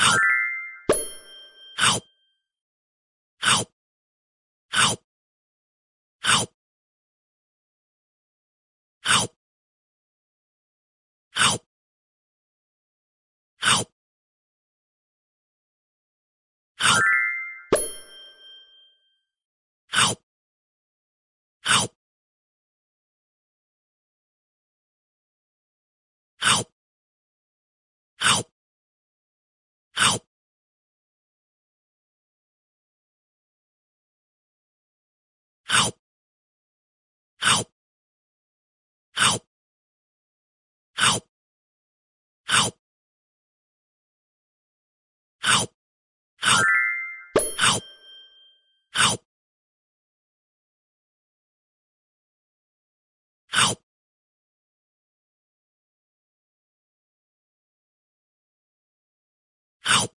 Ow. Ow. Ow. Ow.